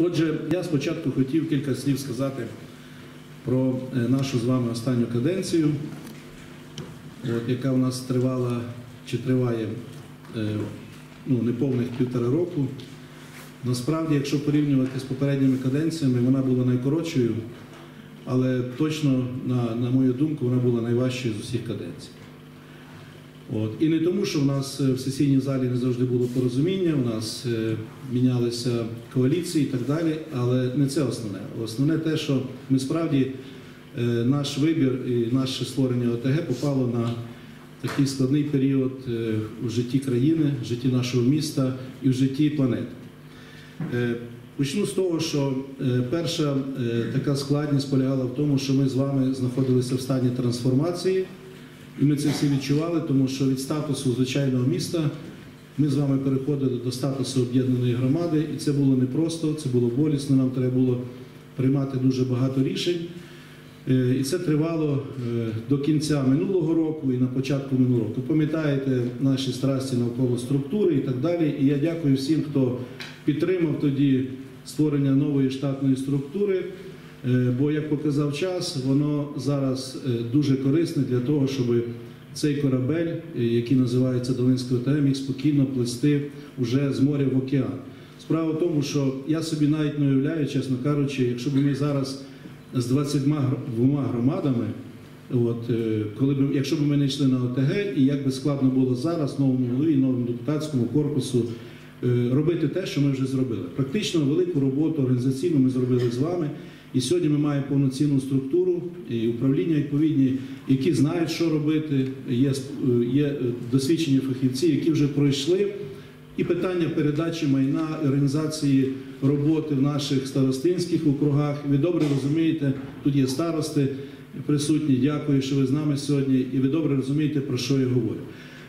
Отже, я спочатку хотів кілька слів сказати про е, нашу з вами останню каденцію, от, яка у нас тривала чи триває е, ну, неповних півтора року. Насправді, якщо порівнювати з попередніми каденціями, вона була найкоротшою, але точно, на, на мою думку, вона була найважчою з усіх каденцій. От. І не тому, що в нас е, в сесійній залі не завжди було порозуміння, у нас е, мінялися коаліції і так далі, але не це основне. Основне те, що ми справді е, наш вибір і наше створення ОТГ попало на такий складний період у житті країни, в житті нашого міста і в житті планети. Почну з того, що перша така складність полягала в тому, що ми з вами знаходилися в стані трансформації. І ми це всі відчували, тому що від статусу звичайного міста ми з вами переходили до статусу об'єднаної громади, і це було непросто, це було болісно. Нам треба було приймати дуже багато рішень. Е, І це тривало е, до кінця минулого року і на початку минулого року. Пам'ятаєте наші страсті навколо структури і так далі. І я дякую всім, хто підтримав тоді створення нової штатної структури. Е, Бо, як показав час, воно зараз е, дуже корисне для того, щоб цей корабель, е, який називається Долинський ОТМ, міг спокійно плисти вже з моря в океан. Справа в тому, що я собі навіть не уявляю, чесно кажучи, якщо б ми зараз з 22 громадами, от, коли б, якщо б ми не йшли на ОТГ, і як би складно було зараз новому голові, новому депутатському корпусу робити те, що ми вже зробили. Практично велику роботу організаційну ми зробили з вами. І сьогодні ми маємо повноцінну структуру і управління відповідні, які знають, що робити. Є, е, є е, досвідчені фахівці, які вже пройшли і питання передачі майна, організації роботи в наших старостинських округах. Ви добре розумієте, тут є старости присутні. Дякую, що ви з нами сьогодні, і ви добре розумієте, про що я говорю.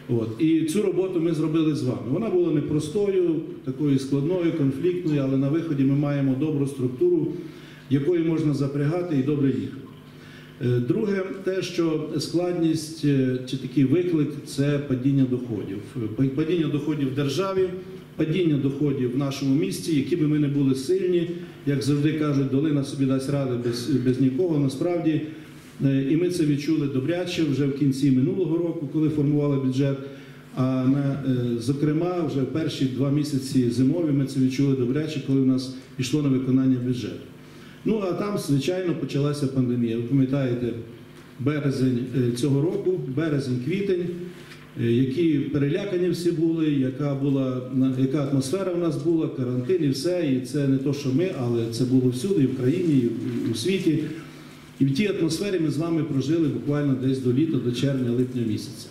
От. І цю роботу ми зробили з вами. Вона була непростою, такою складною, конфліктною, але на виході ми маємо добру структуру, якою можна запрягати і добре їхати. Е, Друге, те, що складність е, чи такий виклик це падіння доходів. Е, Падіння доходів в державі, падіння доходів в нашому місті, які би ми не були сильні, як завжди кажуть, долина собі дасть ради без, без нікого. Насправді, і ми це відчули добряче вже в кінці минулого року, коли формували бюджет. А на, зокрема, вже в перші два місяці зимові ми це відчули добряче, коли в нас пішло на виконання бюджету. Ну а там, звичайно, почалася пандемія. Ви пам'ятаєте, березень е, цього року, березень-квітень, е, які перелякані всі були, яка була яка атмосфера в нас була, карантин і все. І це не то, що ми, але це було всюди, і в країні, і у світі. І в тій атмосфері ми з вами прожили буквально десь до літа, до червня-липня місяця.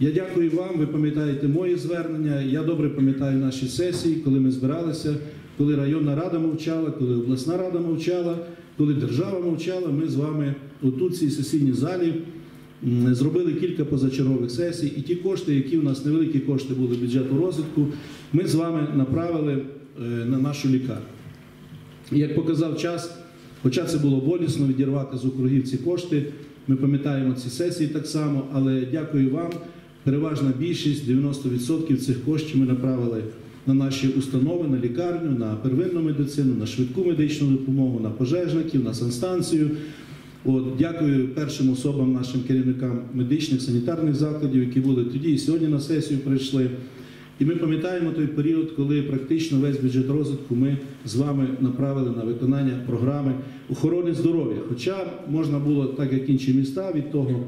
Я дякую вам. Ви пам'ятаєте мої звернення. Я добре пам'ятаю наші сесії, коли ми збиралися, коли районна рада мовчала, коли обласна рада мовчала, коли держава мовчала. Ми з вами отут, в цій сесійній залі, зробили кілька позачергових сесій. І ті кошти, які у нас невеликі кошти були бюджету розвитку, ми з вами направили е, на нашу лікарню. Як показав час, хоча це було болісно відірвати з округів ці кошти, ми пам'ятаємо ці сесії так само, але дякую вам. Переважна більшість, 90% цих коштів ми направили на наші установи, на лікарню, на первинну медицину, на швидку медичну допомогу, на пожежників, на санстанцію. От, дякую першим особам, нашим керівникам медичних санітарних закладів, які були тоді і сьогодні на сесію прийшли. І ми пам'ятаємо той період, коли практично весь бюджет розвитку ми з вами направили на виконання програми охорони здоров'я. Хоча можна було, так як інші міста, від того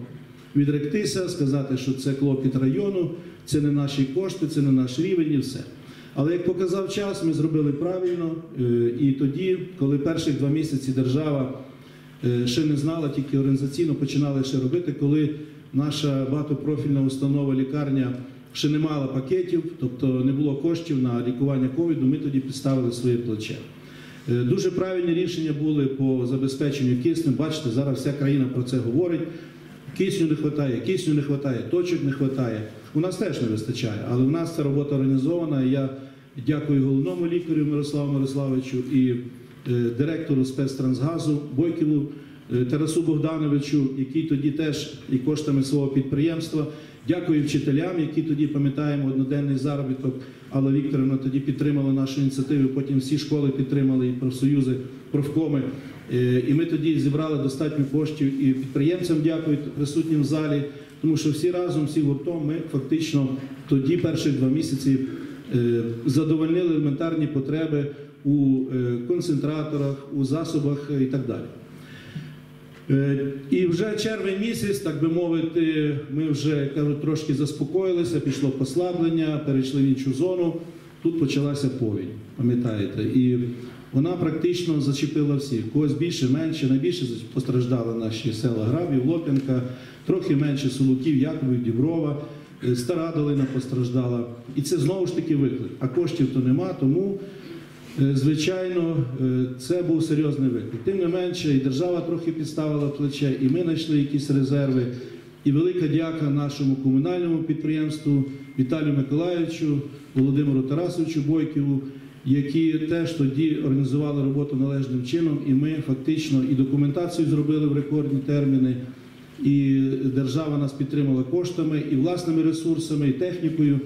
відректися, сказати, що це клопіт району, це не наші кошти, це не наш рівень і все. Але як показав час, ми зробили правильно. е, І тоді, коли перших два місяці держава е, ще не знала, тільки організаційно починали ще робити, коли наша багатопрофільна установа лікарня ще не мала пакетів, тобто не було коштів на лікування ковіду, ми тоді підставили своє плече. Е, Дуже правильні рішення були по забезпеченню киснем. Бачите, зараз вся країна про це говорить. Кисню не вистачає, кисню не вистачає, точок не вистачає. У нас теж не вистачає, але в нас ця робота організована. І я дякую головному лікарю Мирославу Мирославовичу і е, директору спецтрансгазу Бойківу е, Тарасу Богдановичу, який тоді теж і коштами свого підприємства Дякую вчителям, які тоді пам'ятаємо одноденний заробіток. Алла Вікторовна тоді підтримала нашу ініціативу. Потім всі школи підтримали і профсоюзи, профкоми. Е, І ми тоді зібрали достатньо коштів і підприємцям дякую присутнім в залі, тому що всі разом, всі гуртом, ми фактично тоді перші два місяці задовольнили елементарні потреби у е, концентраторах, у засобах і так далі. Е, І вже червень місяць, так би мовити, ми вже трошки заспокоїлися, пішло послаблення, перейшли в іншу зону. Тут почалася повінь, пам'ятаєте, і вона практично зачепила всіх. Когось більше, менше, найбільше постраждали наші села Грабів, Лоп'янка, трохи менше Сулуків, Яковів, Діброва, е, Стара Долина постраждала. І це знову ж таки виклик. А коштів то нема, тому Е, Звичайно, е, це був серйозний виклик. Тим не менше, і держава трохи підставила плече, і ми знайшли якісь резерви. І велика дяка нашому комунальному підприємству Віталію Миколаївичу, Володимиру Тарасовичу Бойківу, які теж тоді організували роботу належним чином. І ми фактично і документацію зробили в рекордні терміни. І держава нас підтримала коштами, і власними ресурсами, і технікою.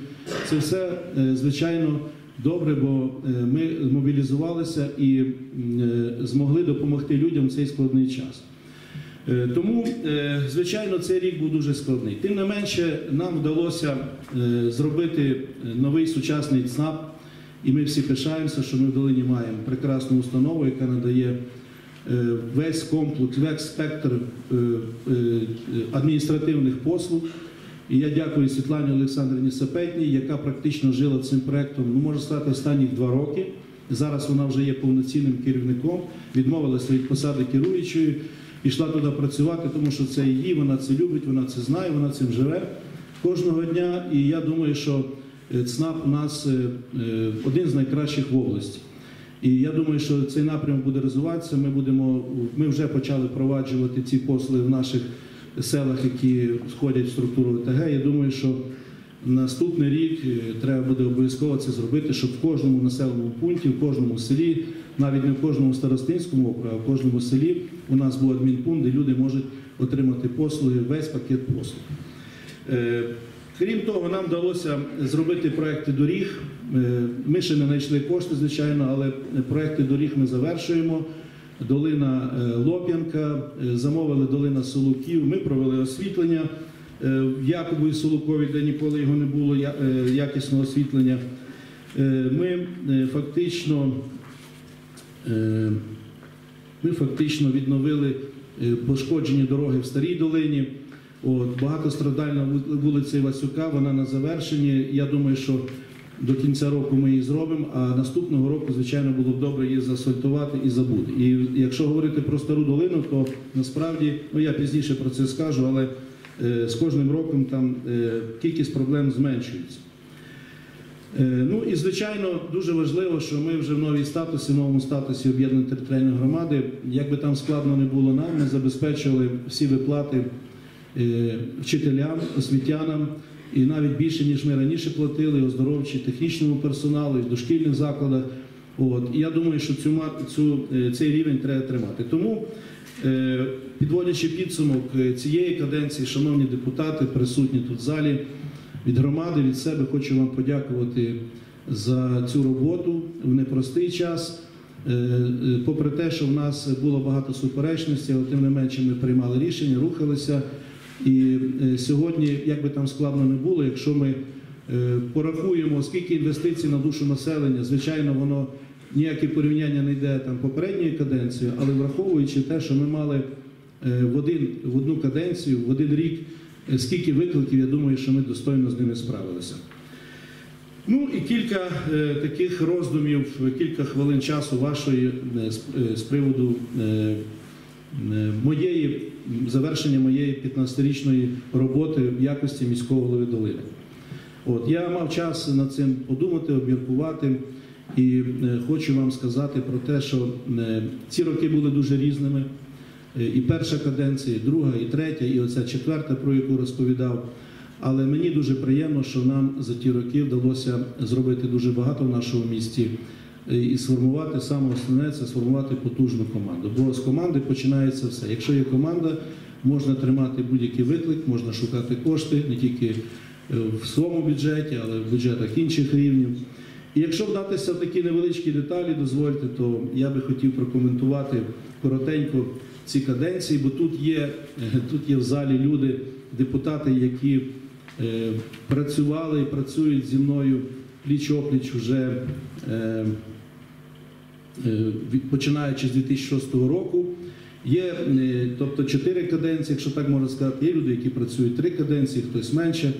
Це все, е, звичайно, добре, бо е, ми змобілізувалися і е, змогли допомогти людям в цей складний час. Тому, звичайно, цей рік був дуже складний. Тим не менше, нам вдалося зробити новий сучасний ЦНАП, і ми всі пишаємося, що ми в долині маємо прекрасну установу, яка надає весь комплекс, весь спектр е, е, адміністративних послуг. І я дякую Світлані Олександрівні Сапетній, яка практично жила цим проектом, ну можна сказати, останні два роки. Зараз вона вже є повноцінним керівником, відмовилася від посади керуючої, пішла туди працювати, тому що це її, вона це любить, вона це знає, вона цим живе кожного дня. І я думаю, що е, ЦНАП у нас е, е, один з найкращих в області. І я думаю, що цей напрямок буде розвиватися. Ми будемо, ми вже почали впроваджувати ці послуги в наших селах, які входять в структуру ОТГ. Я думаю, що наступний рік е, треба буде обов'язково це зробити, щоб в кожному населеному пункті, в кожному селі, навіть не в кожному старостинському округу, а в кожному селі у нас був адмінпункт, де люди можуть отримати послуги, весь пакет послуг. Крім того, нам вдалося зробити проекти доріг. Е, Ми ще не знайшли кошти, звичайно, але проекти доріг ми завершуємо. Долина е, Лоп'янка, е, замовили долина Солуків. Ми провели освітлення в Якову і Солукові, де ніколи його не було якісного освітлення. Ми фактично ми фактично відновили пошкоджені дороги в Старій долині. От, багатострадальна вулиця Івасюка, вона на завершенні. Я думаю, що до кінця року ми її зробимо, а наступного року, звичайно, було б добре її заасфальтувати і забути. І якщо говорити про стару долину, то насправді, ну я пізніше про це скажу, але е, з кожним роком там е, кількість проблем зменшується. Е, Ну і звичайно дуже важливо, що ми вже в новій статусі, в новому статусі об'єднаної територіальної громади, як би там складно не було нам, ми забезпечили всі виплати вчителям, освітянам, і навіть більше ніж ми раніше платили оздоровчі технічному персоналу і дошкільних закладах. От і я думаю, що цю цю е, цей рівень треба тримати. Тому, е, підводячи підсумок е, цієї каденції, шановні депутати, присутні тут в залі. Від громади, від себе хочу вам подякувати за цю роботу в непростий час. Е, е, Попри те, що в нас було багато суперечностей, але тим не менше ми приймали рішення, рухалися. І е, сьогодні, як би там складно не було, якщо ми е, порахуємо, скільки інвестицій на душу населення, звичайно, воно ніяке порівняння не йде там попередньою каденцією, але враховуючи те, що ми мали е, в, один, в одну каденцію, в один рік, скільки викликів, я думаю, що ми достойно з ними справилися. Ну і кілька е, таких роздумів, кілька хвилин часу вашої е, з, приводу е, моєї завершення моєї 15-річної роботи в якості міського голови долини. От я мав час над цим подумати, обміркувати, і е, хочу вам сказати про те, що е, ці роки були дуже різними. Е, І перша каденція, і друга, і третя, і оця четверта, про яку розповідав. Але мені дуже приємно, що нам за ті роки вдалося зробити дуже багато в нашому місті е, і сформувати саме основне це сформувати потужну команду. Бо з команди починається все. Якщо є команда, можна тримати будь-який виклик, можна шукати кошти не тільки е, в своєму бюджеті, але в бюджетах інших рівнів. І якщо вдатися в такі невеличкі деталі, дозвольте, то я би хотів прокоментувати коротенько ці каденції, бо тут є, е, тут є в залі люди, депутати, які е, працювали і працюють зі мною пліч-опліч вже е, е, починаючи з 2006 року. Є е, тобто чотири каденції, якщо так можна сказати. Є люди, які працюють три каденції, хтось менше.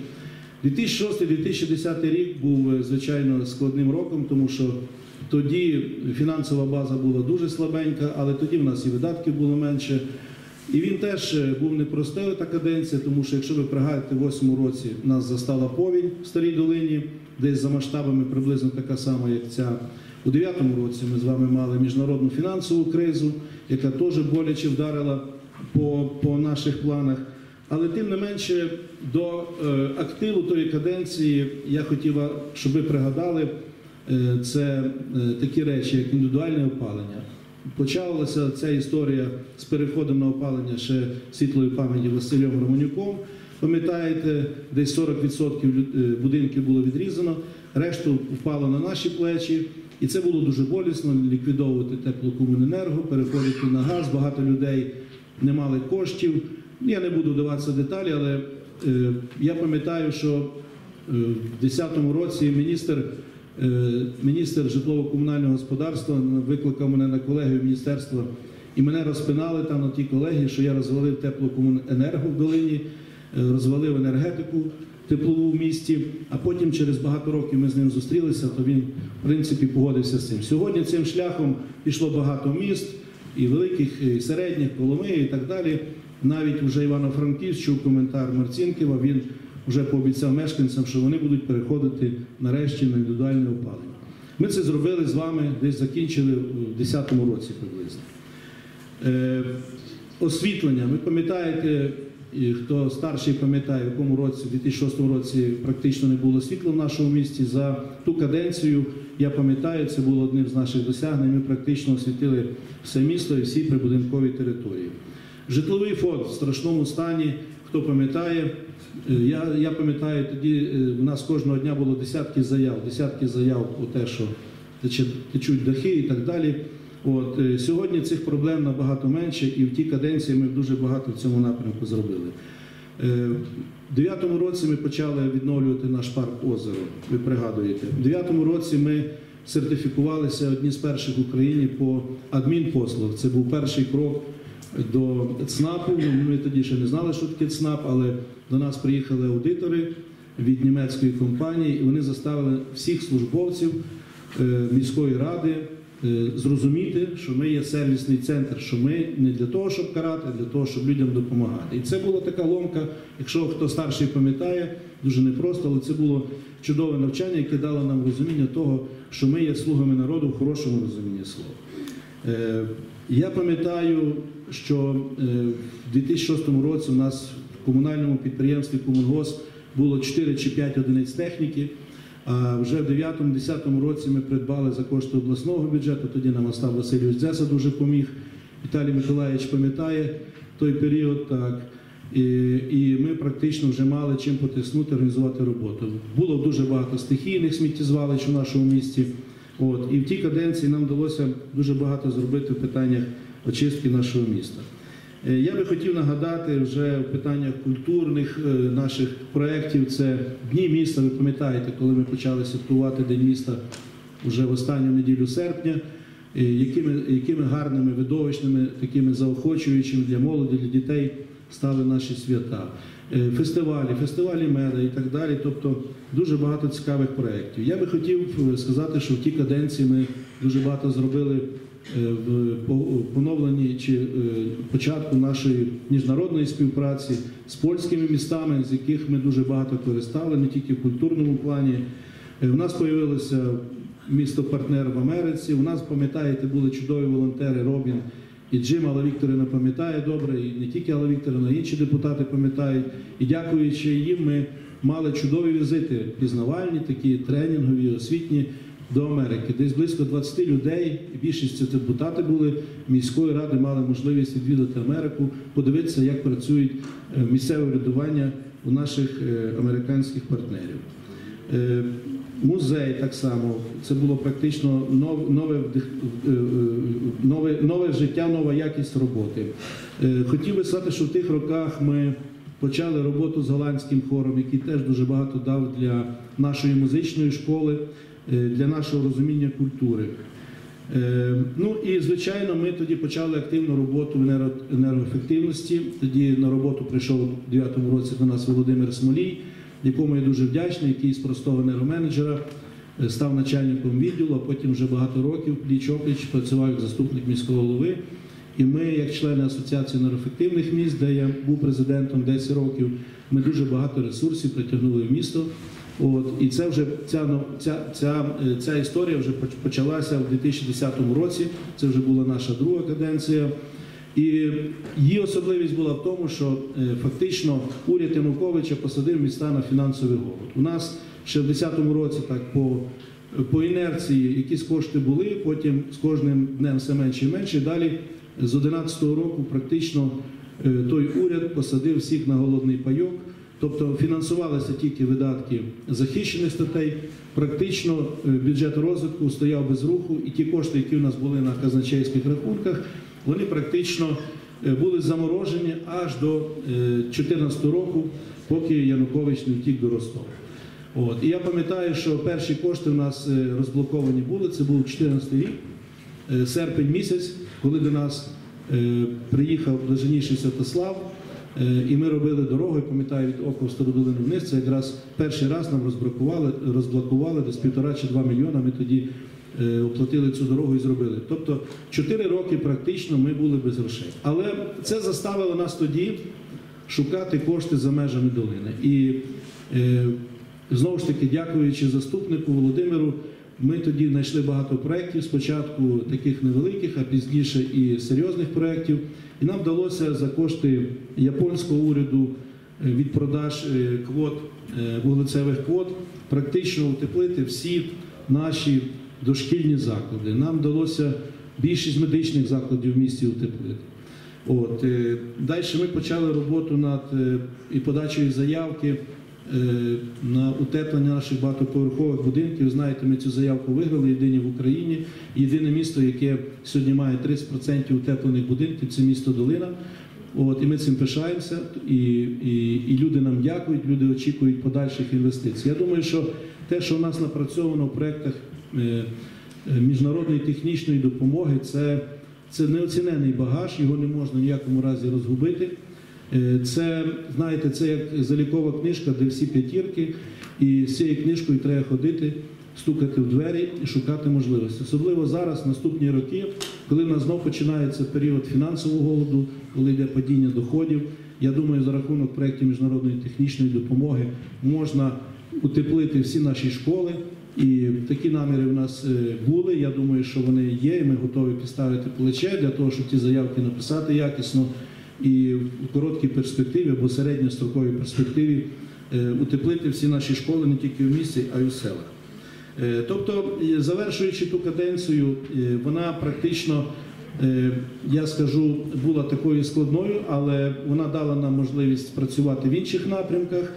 2006-2010 рік був е, звичайно складним роком, тому що тоді фінансова база була дуже слабенька, але тоді в нас і видатків було менше. І він теж е, був непростою та каденція, тому що якщо ви пригадаєте, в 8 році нас застала повінь в Старій Долині, десь за масштабами приблизно така сама, як ця. У 9 році ми з вами мали міжнародну фінансову кризу, яка теж боляче вдарила по, по наших планах. Але тим не менше до е, активу тої каденції я хотів, щоб ви пригадали, е, це е, такі речі, як індивідуальне опалення. Почалася ця історія з переходом на опалення ще світлої пам'яті Василем Романюком. Пам'ятаєте, десь 40% е, будинків було відрізано, решту впало на наші плечі. І це було дуже болісно ліквідовувати теплокомуненерго, переходити на газ. Багато людей не мали коштів. Я не буду вдаватися в деталі, але е, я пам'ятаю, що е, в 2010 році міністр, е, міністр житлово-комунального господарства викликав мене на колегію міністерства і мене розпинали там на ті колеги, що я розвалив теплокомуненерго в долині, е, розвалив енергетику теплову в місті, а потім через багато років ми з ним зустрілися, то він в принципі погодився з цим. Сьогодні цим шляхом пішло багато міст, і великих, і середніх, Коломиї і так далі. Навіть вже Івано-Франківськ чув коментар Марцінківа, він вже пообіцяв мешканцям, що вони будуть переходити нарешті на індивідуальне опалення. Ми це зробили з вами, десь закінчили в 2010 році приблизно. Е, освітлення. Ви пам'ятаєте, і хто старший пам'ятає, в якому році, в 2006 році практично не було світла в нашому місті. За ту каденцію, я пам'ятаю, це було одним з наших досягнень. Ми практично освітили все місто і всі прибудинкові території. Житловий фонд в страшному стані, хто пам'ятає, е, я, я пам'ятаю, тоді е, в нас кожного дня було десятки заяв, десятки заяв про те, що течуть дахи і так далі. От е, сьогодні цих проблем набагато менше, і в тій каденції ми дуже багато в цьому напрямку зробили. Е, В 9 році ми почали відновлювати наш парк озеро. Ви пригадуєте, в 9 році ми сертифікувалися одні з перших в Україні по адмінпослуг. Це був перший крок до ЦНАПу. Ну, Ми тоді ще не знали, що таке ЦНАП, але до нас приїхали аудитори від німецької компанії, і вони заставили всіх службовців е, міської ради е, зрозуміти, що ми є сервісний центр, що ми не для того, щоб карати, а для того, щоб людям допомагати. І це була така ломка, якщо хто старший пам'ятає, дуже непросто, але це було чудове навчання, яке дало нам розуміння того, що ми є слугами народу в хорошому розумінні слова. Е, Я пам'ятаю, що е, в 2006 році у нас в комунальному підприємстві Комунгос було 4 чи 5 одиниць техніки. Вже в 9-10 році ми придбали за кошти обласного бюджету. Тоді нам Остап Васильович Дзеса дуже поміг. Віталій Миколаївич пам'ятає той період. Так. І, і ми практично вже мали чим потиснути, організувати роботу. Було дуже багато стихійних сміттєзвалищ у нашому місті. От, і в тій каденції нам вдалося дуже багато зробити в питаннях очистки нашого міста. Е, Я би хотів нагадати вже в питаннях культурних е, наших проєктів. Це дні міста. Ви пам'ятаєте, коли ми почали святкувати День міста вже в останню неділю серпня, е, якими, якими гарними, видовищними, такими заохочуючими для молоді, для дітей стали наші свята. Фестивалі, фестивалі меда і так далі. Тобто дуже багато цікавих проєктів. Я би хотів сказати, що в тій каденції ми дуже багато зробили в поновленні чи е, початку нашої міжнародної співпраці з польськими містами, з яких ми дуже багато користали, не тільки в культурному плані. Е, У нас з'явилося місто-партнер в Америці. У нас, пам'ятаєте, були чудові волонтери Робін і Джим Алла Вікторівна пам'ятає добре, і не тільки Алла Вікторівна, і інші депутати пам'ятають. І дякуючи їм, ми мали чудові візити пізнавальні, такі тренінгові, освітні до Америки. Десь близько 20 людей, більшість це депутати були міської ради, мали можливість відвідати Америку, подивитися, як працюють е, місцеве врядування у наших е, американських партнерів. Е, Музей так само. Це було практично нове, нове, нове життя, нова якість роботи. Хотів би сказати, що в тих роках ми почали роботу з голландським хором, який теж дуже багато дав для нашої музичної школи, для нашого розуміння культури. Е, Ну і звичайно, ми тоді почали активну роботу в енерго- енергоефективності. Тоді на роботу прийшов у 2009 році до нас Володимир Смолій, якому я дуже вдячний, який з простого енергоменеджера е, став начальником відділу, а потім вже багато років пліч опліч працював як заступник міського голови. І ми, як члени Асоціації енергоефективних міст, де я був президентом 10 років, ми дуже багато ресурсів притягнули в місто. От, і це вже ця, ця, ця, е, ця історія вже почалася в 2010 році. Це вже була наша друга каденція. І її особливість була в тому, що е, фактично уряд Януковича посадив міста на фінансовий голод. У нас ще в 2010 році так по, по інерції якісь кошти були, потім з кожним днем все менше і менше. Далі з 2011 року практично е, той уряд посадив всіх на голодний пайок. Тобто фінансувалися тільки видатки захищених статей. Практично е, бюджет розвитку стояв без руху, і ті кошти, які у нас були на казначейських рахунках, вони практично е, були заморожені аж до 2014 року, поки Янукович не втік до Ростова. От. І я пам'ятаю, що перші кошти у нас е, розблоковані були. Це був 2014 рік, е, серпень місяць, коли до нас е, приїхав блаженніший Святослав. Е, І ми робили дорогу, пам'ятаю, від Ока в Стародолину вниз. Це якраз перший раз нам розблокували, розблокували десь півтора чи два мільйона. Ми тоді е, оплатили цю дорогу і зробили. Тобто 4 роки практично ми були без грошей. Але це заставило нас тоді шукати кошти за межами долини. І е, знову ж таки, дякуючи заступнику Володимиру, ми тоді знайшли багато проєктів, спочатку таких невеликих, а пізніше і серйозних проєктів. І нам вдалося за кошти японського уряду е, від продаж е, квот, е, вуглецевих квот практично утеплити всі наші дошкільні заклади. Нам вдалося більшість медичних закладів в місті утеплити. От, далі ми почали роботу над і подачею заявки на утеплення наших багатоповерхових будинків. Знаєте, ми цю заявку виграли єдині в Україні. Єдине місто, яке сьогодні має 30% утеплених будинків, це місто Долина. От, і ми цим пишаємося, і, і, і люди нам дякують, люди очікують подальших інвестицій. Я думаю, що те, що в нас напрацьовано в проєктах е, е, міжнародної технічної допомоги, це, це неоцінений багаж, його не можна ніякому разі розгубити. Е, Це, знаєте, це як залікова книжка, де всі п'ятірки, і з цією книжкою треба ходити, стукати в двері і шукати можливості. Особливо зараз, наступні роки, коли в нас знов починається період фінансового голоду, коли йде падіння доходів. Я думаю, за рахунок проєктів міжнародної технічної допомоги можна утеплити всі наші школи. І такі наміри в нас е, були. Я думаю, що вони є, і ми готові підставити плече для того, щоб ті заявки написати якісно і в короткій перспективі або середньостроковій перспективі е, утеплити всі наші школи не тільки в місті, а й у селах. Е, Тобто, завершуючи ту каденцію, е, вона практично, я скажу, була такою складною, але вона дала нам можливість працювати в інших напрямках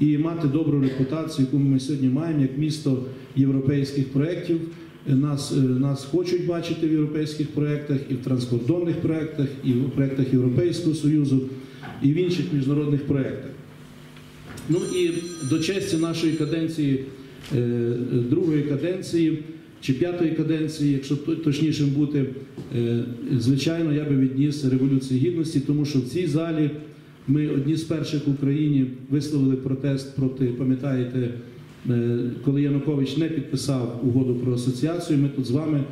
і мати добру репутацію, яку ми сьогодні маємо як місто європейських проєктів. Нас, е, нас хочуть бачити в європейських проєктах, і в транскордонних проєктах, і в проєктах Європейського Союзу, і в інших міжнародних проєктах. Ну і до честі нашої каденції, е, е, другої каденції чи п'ятої каденції, якщо точнішим бути, звичайно, я би відніс Революції Гідності, тому що в цій залі ми одні з перших в Україні висловили протест проти, пам'ятаєте, коли Янукович не підписав угоду про асоціацію. Ми тут з вами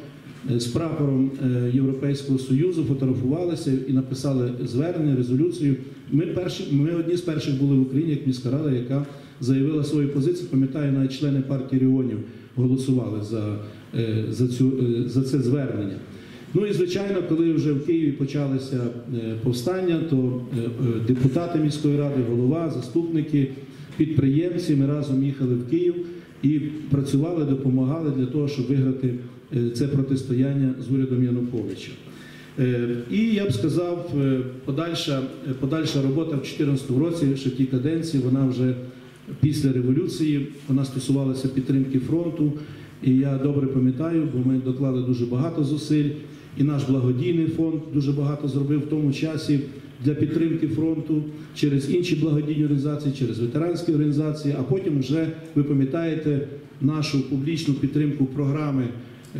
е, з прапором е, Європейського Союзу фотографувалися і написали звернення, резолюцію. Ми перші, ми одні з перших були в Україні як міська рада, яка заявила свою позицію. Пам'ятаю, навіть члени партії регіонів голосували за, е, за, цю, е, за це звернення. Ну і звичайно, коли вже в Києві почалися е, повстання, то е, е, депутати міської ради, голова, заступники, підприємці, ми разом їхали в Київ. і працювали, допомагали для того, щоб виграти е, це протистояння з урядом Януковича. Е, І я б сказав, е, подальша, подальша робота в 2014 році, ще в тій каденції, вона вже після революції, вона стосувалася підтримки фронту. І я добре пам'ятаю, бо ми доклали дуже багато зусиль, і наш благодійний фонд дуже багато зробив в тому часі для підтримки фронту через інші благодійні організації, через ветеранські організації. А потім вже ви пам'ятаєте нашу публічну підтримку програми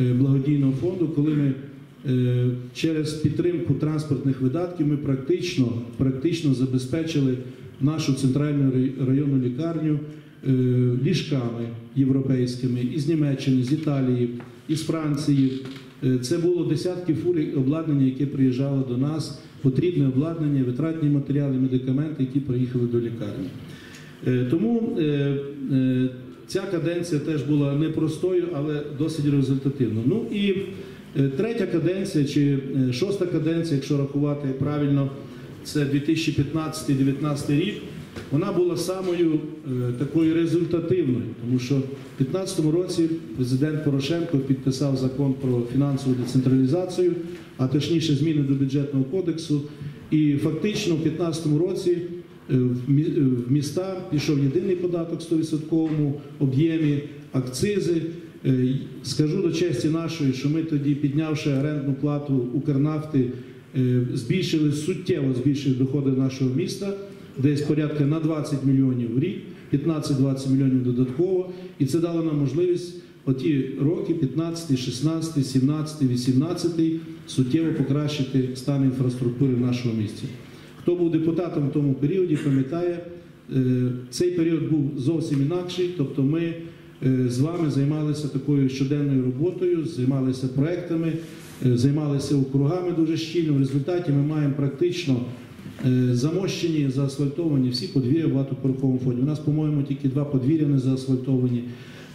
е, благодійного фонду, коли ми е, через підтримку транспортних видатків ми практично, практично забезпечили нашу центральну районну лікарню е, ліжками європейськими із Німеччини, з Італії, із Франції. Е, Це було десятки фур обладнання, яке приїжджало до нас, потрібне обладнання, витратні матеріали, медикаменти, які приїхали до лікарні. Е, Тому е, ця каденція теж була непростою, але досить результативною. Ну і третя каденція чи шоста каденція, якщо рахувати правильно, це 2015-2019 рік. Вона була самою е, такою результативною, тому що в 2015 році президент Порошенко підписав закон про фінансову децентралізацію, а точніше зміни до бюджетного кодексу. І фактично в 2015 році е, в е, міста пішов єдиний податок в 100% об'ємі, акцизи. Скажу до честі нашої, що ми тоді, піднявши орендну плату Укрнафти, збільшили суттєво збільшили доходи нашого міста, десь порядка на 20 мільйонів в рік, 15-20 мільйонів додатково, і це дало нам можливість оті роки 15, 16, 17, 18 суттєво покращити стан інфраструктури в нашому місті. Хто був депутатом в тому періоді, пам'ятає, е, цей період був зовсім інакший, тобто ми е, з вами займалися такою щоденною роботою, займалися проектами, е, займалися округами дуже щільно. В результаті ми маємо практично замощені, заасфальтовані всі подвір'я в багатоповерховому фонді. У нас, по-моєму, тільки два подвір'я не заасфальтовані.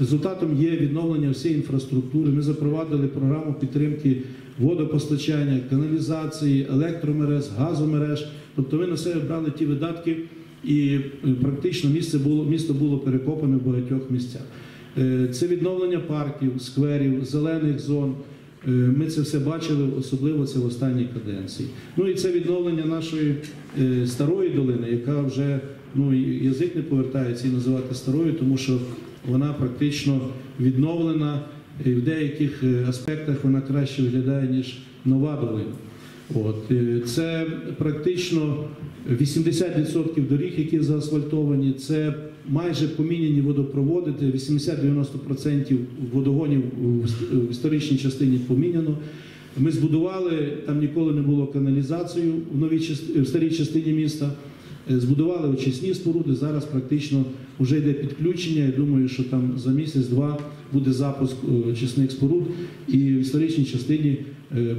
Результатом є відновлення всієї інфраструктури. Ми запровадили програму підтримки водопостачання, каналізації, електромереж, газомереж. Тобто ми на себе брали ті видатки, і е, практично місце було, місто було перекопане в багатьох місцях. Е, Це відновлення парків, скверів, зелених зон. Е, Ми це все бачили, особливо це в останній каденції. Ну і це відновлення нашої е, старої долини, яка вже ну язик не повертається і називати старою, тому що вона практично відновлена. І в деяких е, аспектах вона краще виглядає ніж нова долина. От це практично 80% доріг, які заасфальтовані. Це майже поміняні водопроводи, де 80-90% водогонів в історичній частині поміняно. Ми збудували, там ніколи не було каналізацію в новій в старій частині міста. Е, Збудували очисні споруди. Зараз практично вже йде підключення. Я думаю, що там за місяць-два буде запуск е, очисних споруд, і в історичній частині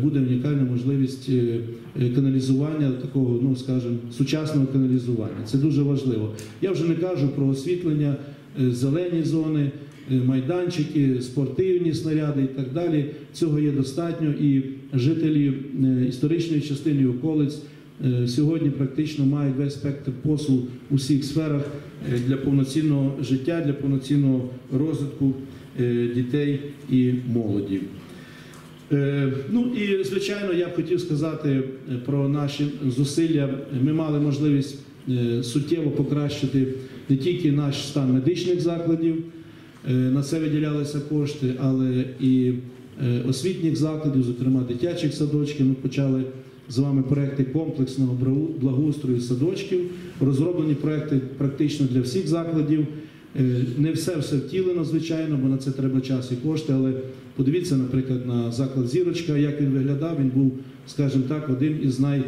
буде унікальна можливість е, е, каналізування такого, ну скажімо, сучасного каналізування. Це дуже важливо. Я вже не кажу про освітлення, е, зелені зони. е, Майданчики, спортивні снаряди і так далі. Цього є достатньо, і жителі е, історичної частини околиць е, сьогодні практично мають весь спектр послуг у всіх сферах е, для повноцінного життя, для повноцінного розвитку е, дітей і молоді. Е, Ну і звичайно, я б хотів сказати е, про наші зусилля. Ми мали можливість е, суттєво покращити не тільки наш стан медичних закладів, на це виділялися кошти, але і освітніх закладів, зокрема дитячих садочків. Ми почали з вами проекти комплексного благоустрою садочків, розроблені проекти практично для всіх закладів. Не все все втілено, звичайно, бо на це треба час і кошти. Але подивіться, наприклад, на заклад Зірочка, як він виглядав. Він був, скажімо так, один із най,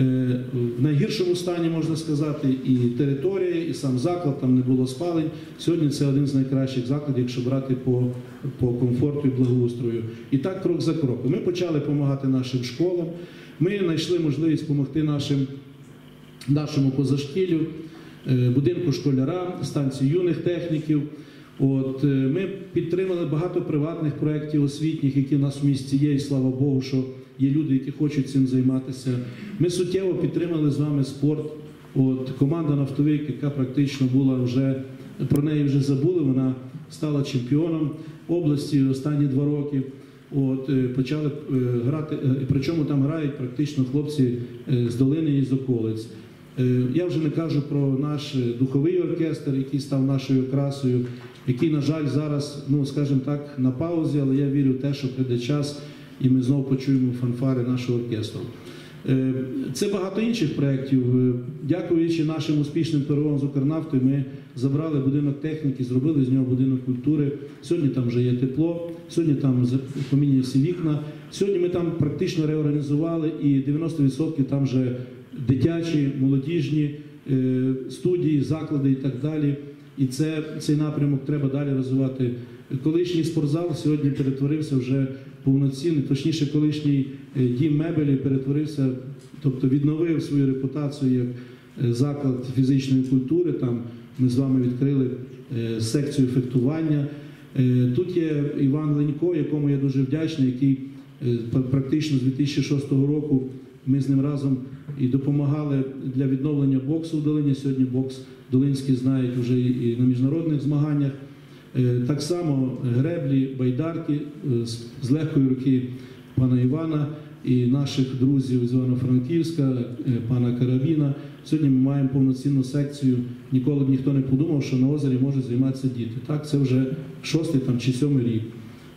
е, в найгіршому стані, можна сказати, і територія, і сам заклад, там не було спалень. Сьогодні це один з найкращих закладів, якщо брати по, по комфорту і благоустрою. І так крок за кроком. Ми почали допомагати нашим школам. Ми знайшли можливість допомогти нашим нашому позашкіллю, е, будинку школяра, станції юних техніків. От е, ми підтримали багато приватних проєктів освітніх, які в нас в місті є, і слава Богу, що є люди, які хочуть цим займатися. Ми суттєво підтримали з вами спорт. От команда нафтовик, яка практично була вже про неї вже забули. Вона стала чемпіоном області останні два роки. От е, почали е, грати, причому там грають практично хлопці з долини і з околиць. Е, Я вже не кажу про наш е, духовий оркестр, який став нашою красою, який, на жаль, зараз, ну скажімо так, на паузі, але я вірю в те, що прийде час, і ми знову почуємо фанфари нашого оркестру. Е, Це багато інших проєктів. Дякуючи нашим успішним переговорам з Укрнафтою, ми забрали будинок техніки, зробили з нього будинок культури. Сьогодні там вже є тепло, сьогодні там поміняні вікна. Сьогодні ми там практично реорганізували і 90% там вже дитячі, молодіжні е, студії, заклади і так далі. І це, цей напрямок треба далі розвивати. Колишній спортзал сьогодні перетворився вже повноцінний, точніше, колишній е, дім мебелі перетворився, тобто відновив свою репутацію як е, заклад фізичної культури. Там ми з вами відкрили секцію фехтування. Тут є Іван Ленько, якому я дуже вдячний, який пр- практично з 2006 року ми з ним разом і допомагали для відновлення боксу в долині. Сьогодні бокс долинський знають вже і на міжнародних змаганнях. Е, Так само греблі, байдарки е, з- легкої руки пана Івана і наших друзів з Івано-Франківська, е, пана Каравіна. Сьогодні ми маємо повноцінну секцію. Ніколи б ніхто не подумав, що на озері можуть займатися діти. Так, це вже шостий там чи сьомий рік.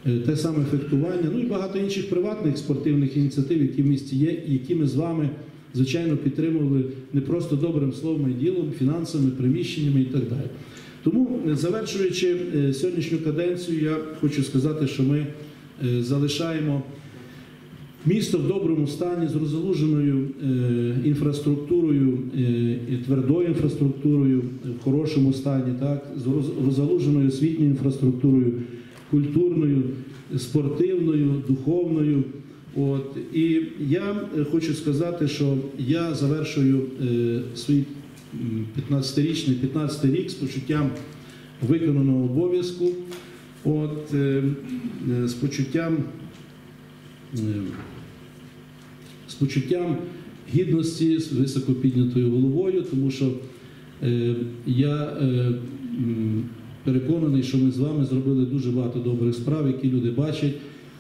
Е, Те саме фехтування, ну і багато інших приватних спортивних ініціатив, які в місті є, і які ми з вами, звичайно, підтримували не просто добрим словом і ділом, фінансами, приміщеннями і так далі. Тому, е, завершуючи е, сьогоднішню каденцію, я хочу сказати, що ми залишаємо місто в доброму стані з розгалуженою інфраструктурою, твердою інфраструктурою в хорошому стані, так, з роз- розгалуженою освітньою інфраструктурою, культурною, спортивною, духовною. От і я хочу сказати, що я завершую е, свій 15-річний 15 рік з почуттям виконаного обов'язку, от е, е, з почуттям. з почуттям гідності, з високо піднятою головою, тому що я переконаний, що ми з вами зробили дуже багато добрих справ, які люди бачать,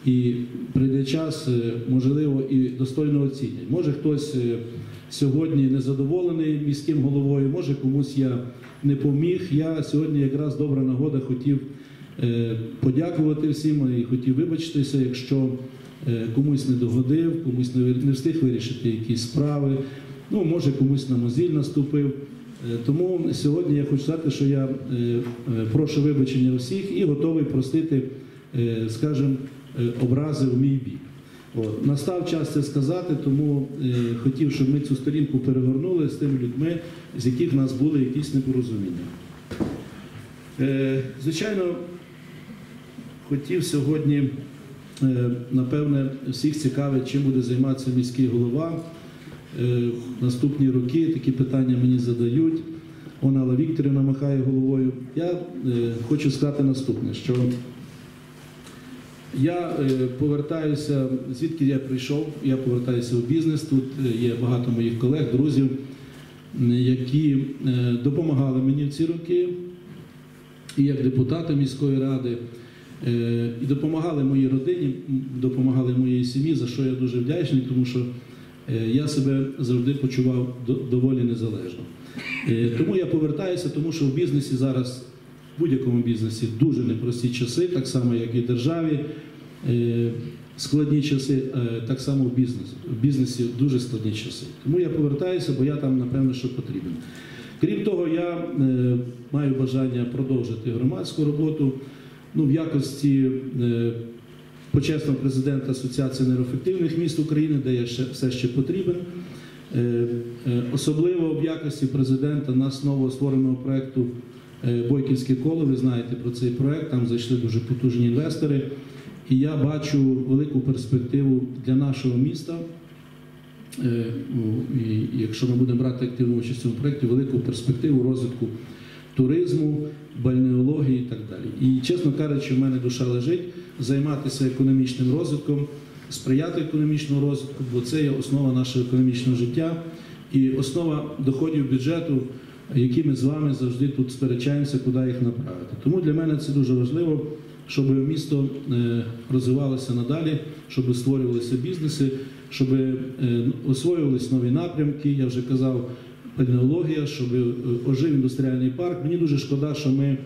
і прийде час, е, можливо, і достойно оцінять. Може хтось е, сьогодні незадоволений міським головою, може комусь я не поміг. Я сьогодні якраз добра нагода хотів е, подякувати всім і хотів вибачитися, якщо комусь не догодив, комусь не встиг вирішити якісь справи. Ну, може, комусь на мозіль наступив. Е, Тому сьогодні я хочу сказати, що я е, е, прошу вибачення усіх і готовий простити, скажімо, образи в мій бік. От. Настав час це сказати, тому хотів, щоб ми цю сторінку перегорнули з тими людьми, з яких в нас були якісь непорозуміння. Звичайно, хотів сьогодні, напевне, всіх цікавить, чим буде займатися міський голова. Е, наступні роки такі питання мені задають. Вона Алла Вікторівна махає головою. Я е, хочу сказати наступне, що я е, повертаюся, звідки я прийшов, я повертаюся в бізнес. Тут є багато моїх колег, друзів, які допомагали мені в ці роки, і як депутати міської ради, і допомагали моїй родині, допомагали моїй сім'ї, за що я дуже вдячний, тому що я себе завжди почував доволі незалежно. Е, Тому я повертаюся, тому що в бізнесі зараз, в будь-якому бізнесі, дуже непрості часи, так само, як і в державі. Е, Складні часи, е, так само в бізнесі. В бізнесі дуже складні часи. Тому я повертаюся, бо я там, напевно, що потрібен. Крім того, я е, маю бажання продовжити громадську роботу ну, в якості почесного президента Асоціації нейроефективних міст України, де я ще, все ще потрібен. Е, е, Особливо в якості президента нас нового створеного проєкту е, Бойківське коло. Ви знаєте про цей проєкт, там зайшли дуже потужні інвестори. І я бачу велику перспективу для нашого міста. І якщо ми будемо брати активну участь в цьому проєкті, велику перспективу розвитку туризму, бальнеології і так далі. І чесно кажучи, в мене душа лежить займатися економічним розвитком, сприяти економічному розвитку, бо це є основа нашого економічного життя і основа доходів бюджету які ми з вами завжди тут сперечаємося, куди їх направити. Тому для мене це дуже важливо, щоб місто е, розвивалося надалі, щоб створювалися бізнеси, щоб е, освоювалися нові напрямки. Я вже казав, педагогія, щоб е, ожив індустріальний парк. Мені дуже шкода, що ми,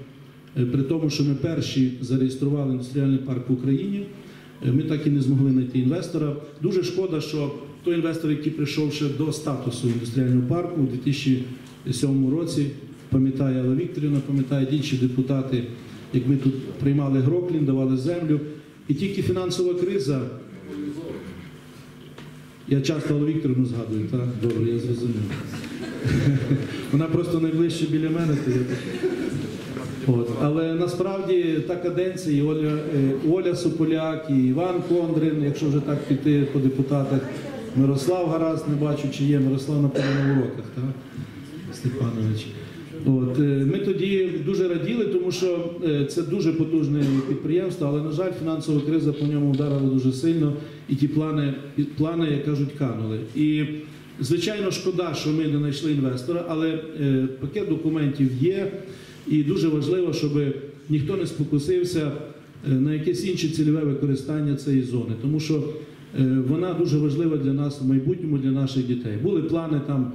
е, при тому, що ми перші зареєстрували індустріальний парк в Україні, е, ми так і не змогли знайти інвестора. Дуже шкода, що той інвестор, який прийшов ще до статусу індустріального парку у 2007 році, пам'ятає Алла Вікторівна, пам'ятають інші депутати, як ми тут приймали Гроклін, давали землю. І тільки фінансова криза. Я часто Вікторівну згадую, так? Добре, я зрозумів. Вона просто найближче біля мене. От. Але насправді та каденція, і Оля, е, Оля Сополяк, і Іван Кондрин, якщо вже так піти по депутатах, Мирослав Гарас, не бачу, чи є Мирослав на на уроках, так? Степанович. От, е, ми тоді дуже раділи, тому що е, це дуже потужне підприємство, але, на жаль, фінансова криза по ньому вдарила дуже сильно, і ті плани, плани як кажуть, канули. І, звичайно, шкода, що ми не знайшли інвестора, але е, пакет документів є, і дуже важливо, щоб ніхто не спокусився е, на якесь інше цільове використання цієї зони, тому що е, вона дуже важлива для нас в майбутньому, для наших дітей. Були плани там,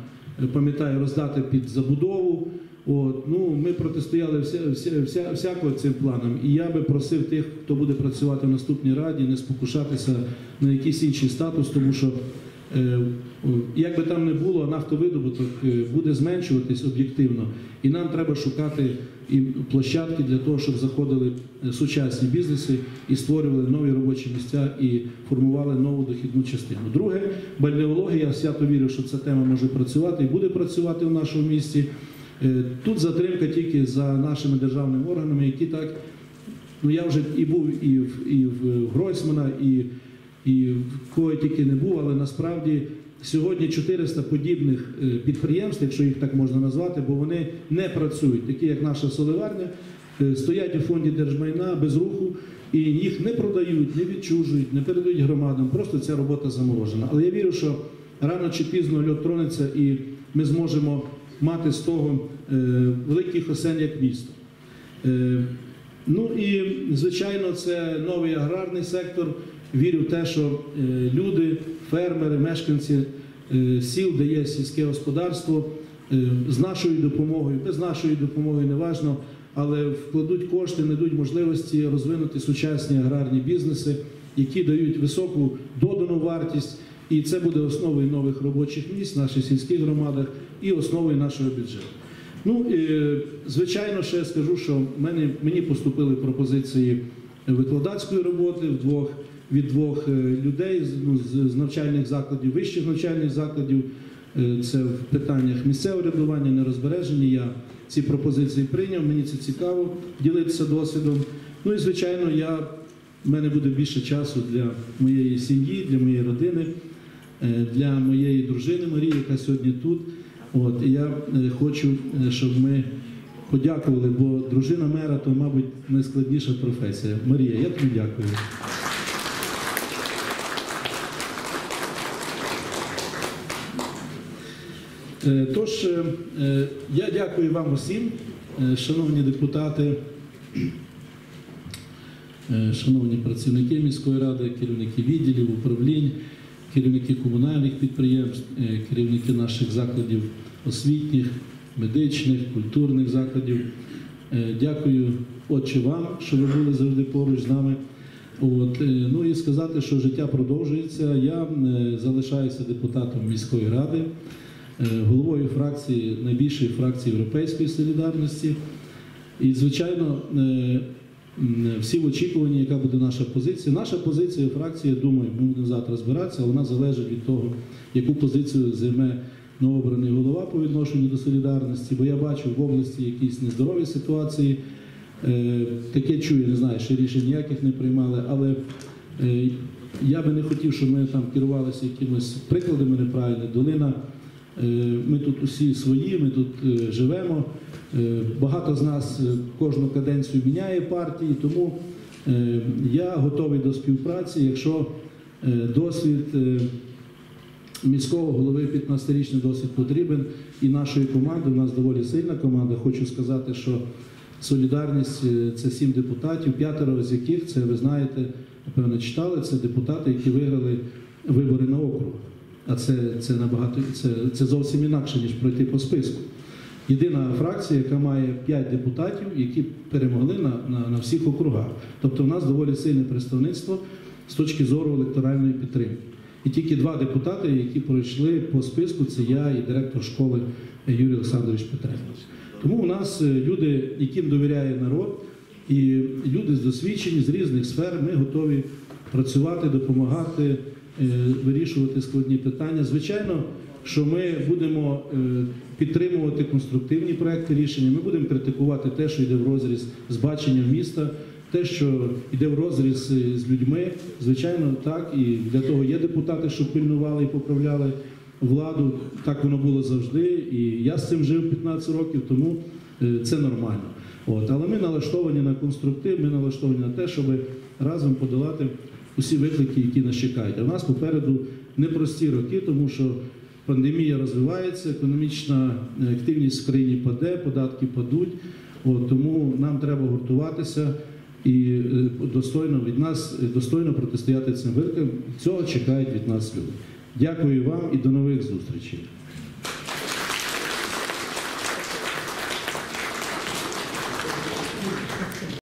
пам'ятаю, роздати під забудову. От, ну, ми протистояли вся, вся, вся, всяко цим планам, і я би просив тих, хто буде працювати в наступній раді, не спокушатися на якийсь інший статус, тому що як би там не було, нафтовидобуток е, буде зменшуватись об'єктивно, і нам треба шукати і площадки для того, щоб заходили е, сучасні бізнеси і створювали нові робочі місця і формували нову дохідну частину. Друге, бальнеологія. Я свято вірю, що ця тема може працювати і буде працювати в нашому місті. Е, Тут затримка тільки за нашими державними органами, які так. Ну я вже і був і в і в Гройсмана, і, і в кого тільки не був, але насправді сьогодні 400 подібних е, підприємств, якщо їх так можна назвати, бо вони не працюють, такі як наша соливарня, е, стоять у фонді держмайна без руху, і їх не продають, не відчужують, не передають громадам. Просто ця робота заморожена. Але я вірю, що рано чи пізно льот тронеться, і ми зможемо мати з того е, великий хосен як місто. Ну і звичайно, це новий аграрний сектор. Вірю в те, що е, люди, фермери, мешканці е, сіл, де є сільське господарство, е, з нашою допомогою, без нашої допомоги неважно, але вкладуть кошти, знайдуть можливості розвинути сучасні аграрні бізнеси, які дають високу додану вартість. І це буде основою нових робочих місць в наших сільських громадах і основою нашого бюджету. Ну, звичайно, ще скажу, що мені поступили пропозиції викладацької роботи вдвох, від двох е, людей з, ну, з- навчальних закладів, вищих навчальних закладів. Е, Це в питаннях місцевого рядування, нерозбереження. Я ці пропозиції прийняв, мені це цікаво ділитися досвідом. Ну і звичайно, я, в мене буде більше часу для моєї сім'ї, для моєї родини, е, для моєї дружини Марії, яка сьогодні тут. От, і я хочу, щоб ми подякували, бо дружина мера то, мабуть, найскладніша професія. Марія, я тобі дякую. Тож, е, е, я дякую вам усім, е, шановні депутати, е, шановні працівники міської ради, керівники відділів, управлінь, керівники комунальних підприємств, е, керівники наших закладів освітніх, медичних, культурних закладів. Е, Дякую, отче, вам, що ви були завжди поруч з нами. От, е, ну і сказати, що життя продовжується. Я е, залишаюся депутатом міської ради, е, головою фракції, найбільшої фракції Європейської солідарності. І, звичайно, е, всі в очікуванні, яка буде наша позиція. Наша позиція фракції, я думаю, ми будемо завтра збиратися, вона залежить від того, яку позицію займе новообраний голова по відношенню до солідарності. Бо я бачу в області якісь нездорові ситуації. Е, Таке чую, не знаю, ще рішень ніяких не приймали, але е, я би не хотів, щоб ми там керувалися якимось прикладами неправильними. Долина, е, ми тут усі свої, ми тут е, живемо. Е, Багато з нас е, кожну каденцію міняє партії, тому е, я готовий до співпраці, якщо е, досвід е, міського голови 15-річний досвід потрібен і нашої команди. У нас доволі сильна команда. Хочу сказати, що солідарність е, це сім депутатів, п'ятеро з яких це ви знаєте, напевно, читали. Це депутати, які виграли вибори на округ. А це, це набагато це, це зовсім інакше, ніж пройти по списку. Єдина фракція, яка має 5 депутатів, які перемогли на, на, на всіх округах. Тобто, у нас доволі сильне представництво з точки зору електоральної підтримки. І тільки два депутати, які пройшли по списку, це я і директор школи Юрій Олександрович Петренко. Тому у нас е, люди, яким довіряє народ, і люди з досвідчені з різних сфер, ми готові працювати, допомагати, вирішувати складні питання. Звичайно, що ми будемо е, підтримувати конструктивні проекти рішення. Ми будемо критикувати те, що йде в розріз з баченням міста, те, що йде в розріз е, з людьми. Звичайно, так і для того є депутати, що пильнували і поправляли владу. Так воно було завжди. І я з цим жив 15 років, тому е, це нормально. От, але ми налаштовані на конструктив, ми налаштовані на те, щоб разом подолати усі виклики, які нас чекають. А в нас попереду непрості роки, тому що пандемія розвивається, економічна е, активність в країні паде, податки падуть. От, тому нам треба гуртуватися і е, достойно від нас е, достойно протистояти цим викликам. Цього чекають від нас люди. Дякую вам і до нових зустрічей.